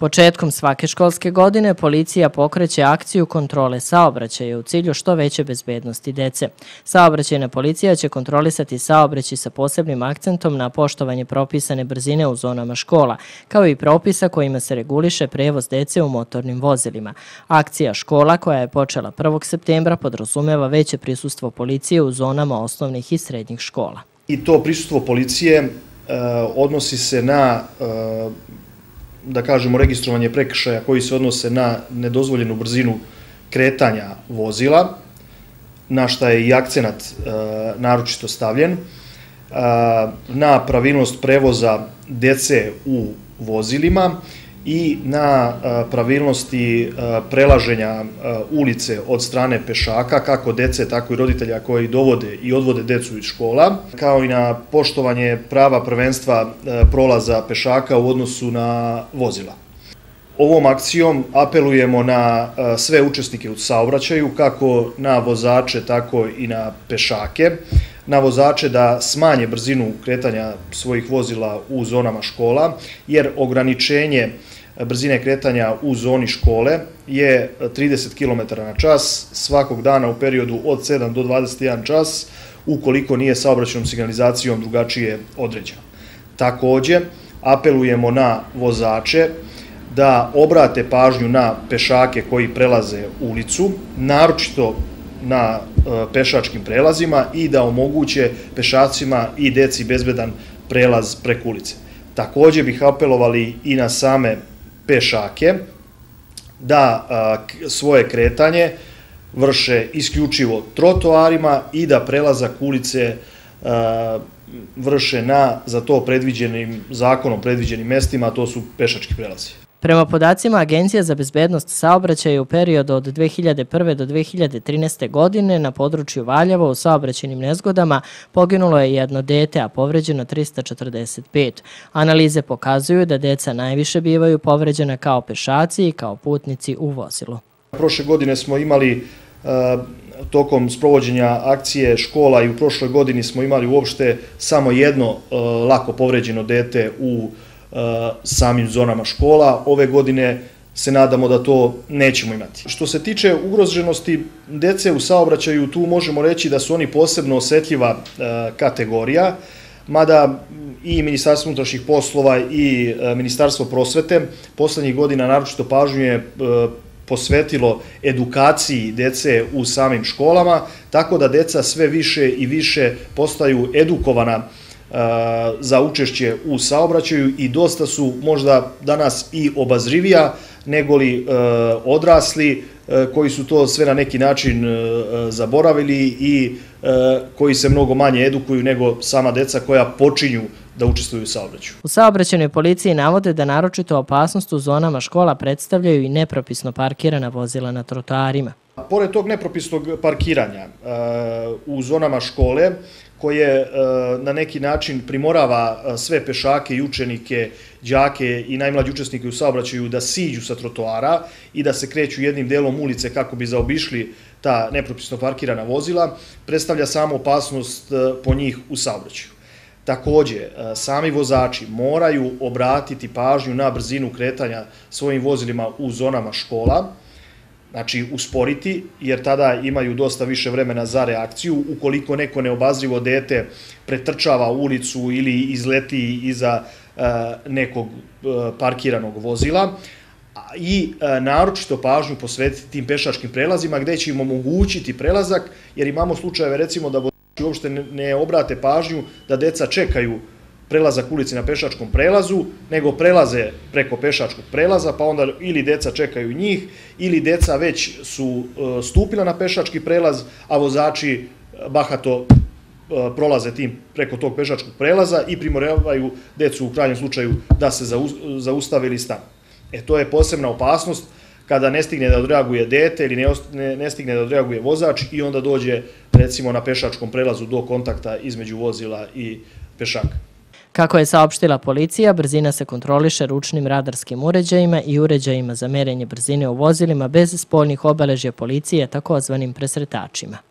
Početkom svake školske godine policija pokreće akciju kontrole saobraćaja u cilju što veće bezbednosti dece. Saobraćajna policija će kontrolisati saobraćaj sa posebnim akcentom na poštovanje propisane brzine u zonama škola, kao i propisa kojima se reguliše prevoz dece u motornim vozilima. Akcija škola koja je počela 1. septembra podrazumeva veće prisustvo policije u zonama osnovnih i srednjih škola. I to prisustvo policije e, odnosi se na e, da kažemo, registrovanje prekršaja koji se odnose na nedozvoljenu brzinu kretanja vozila, na šta je i akcenat e, naročito stavljen, e, na pravilnost prevoza dece u vozilima i na pravilnosti prelaženja ulice od strane pešaka, kako dece, tako i roditelja koji dovode i odvode decu iz škola, kao i na poštovanje prava prvenstva prolaza pešaka u odnosu na vozila. Ovom akcijom apelujemo na sve učesnike u saobraćaju, kako na vozače, tako i na pešake, na vozače da smanje brzinu kretanja svojih vozila u zonama škola, jer ograničenje brzine kretanja u zoni škole je 30 km na čas svakog dana u periodu od 7 do 21 čas, ukoliko nije saobraćenom signalizacijom drugačije određeno. Takođe, apelujemo na vozače da obrate pažnju na pešake koji prelaze ulicu, naročito na e, pešačkim prelazima i da omoguće pešacima i deci bezbedan prelaz preko ulice. Takođe bih apelovali i na same pešake da svoje kretanje vrše isključivo trotoarima i da prelazak ulice vrše na za to predviđenim zakonom predviđenim mestima, a to su pešački prelazi. Prema podacima Agencija za bezbednost saobraćaja u periodu od 2001. do 2013. godine na području Valjava u saobraćenim nezgodama poginulo je jedno dete, a povređeno 345. Analize pokazuju da deca najviše bivaju povređena kao pešaci i kao putnici u vozilu. Prošle godine smo imali e, tokom sprovođenja akcije škola i u prošloj godini smo imali uopšte samo jedno e, lako povređeno dete u vozilu samim zonama škola. Ove godine se nadamo da to nećemo imati. Što se tiče ugroženosti dece u saobraćaju, tu možemo reći da su oni posebno osetljiva e, kategorija, mada i Ministarstvo unutrašnjih poslova i e, Ministarstvo prosvete poslednjih godina naročito pažnju je posvetilo edukaciji dece u samim školama, tako da deca sve više i više postaju edukovana za učešće u saobraćaju i dosta su možda danas i obazrivija nego li e, odrasli e, koji su to sve na neki način e, zaboravili i koji se mnogo manje edukuju nego sama deca koja počinju da učestvuju u saobraćaju. U saobraćenoj policiji navode da naročito opasnost u zonama škola predstavljaju i nepropisno parkirana vozila na trotoarima. Pored tog nepropisnog parkiranja u zonama škole, koje na neki način primorava sve pešake i učenike, đake i najmlađi učesnike u saobraćaju da siđu sa trotoara i da se kreću jednim delom ulice kako bi zaobišli ta nepropisno parkirana vozila, predstavlja samo opasnost po njih u saobraćaju. Takođe, sami vozači moraju obratiti pažnju na brzinu kretanja svojim vozilima u zonama škola, znači usporiti, jer tada imaju dosta više vremena za reakciju. Ukoliko neko neobazrivo dete pretrčava ulicu ili izleti iza e, nekog e, parkiranog vozila, i e, naročito pažnju posvetiti tim pešačkim prelazima gde će im omogućiti prelazak, jer imamo slučajeve recimo da vozači uopšte ne obrate pažnju da deca čekaju prelazak ulici na pešačkom prelazu, nego prelaze preko pešačkog prelaza, pa onda ili deca čekaju njih, ili deca već su e, stupila na pešački prelaz, a vozači bahato e, prolaze tim preko tog pešačkog prelaza i primorevaju decu u krajnjem slučaju da se zaustave ili stanu. E to je posebna opasnost kada ne stigne da odreaguje dete ili ne, ne stigne da odreaguje vozač i onda dođe recimo na pešačkom prelazu do kontakta između vozila i pešaka. Kako je saopštila policija, brzina se kontroliše ručnim radarskim uređajima i uređajima za merenje brzine u vozilima bez spoljnih obeležja policije, takozvanim presretačima.